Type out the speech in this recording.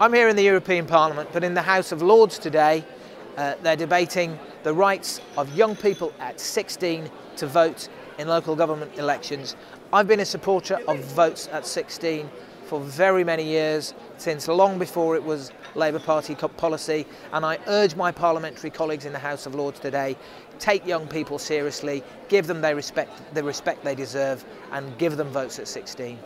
I'm here in the European Parliament, but in the House of Lords today, uh, they're debating the rights of young people at 16 to vote in local government elections. I've been a supporter of votes at 16 for very many years, since long before it was Labour Party policy, and I urge my parliamentary colleagues in the House of Lords today, take young people seriously, give them their respect, the respect they deserve, and give them votes at 16.